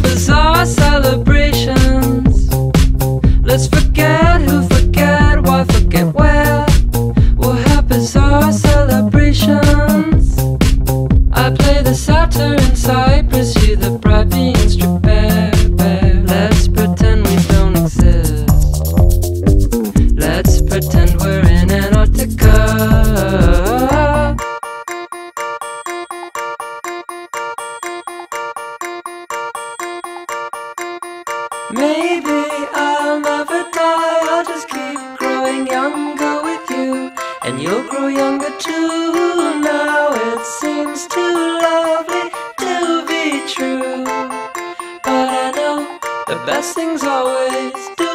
bizarre celebrations. Let's forget who, forget why, forget where. We'll have bizarre celebrations. I play the satyr in Cyprus. Maybe I'll never die, I'll just keep growing younger with you. And you'll grow younger too. Now it seems too lovely to be true. But I know the best things always do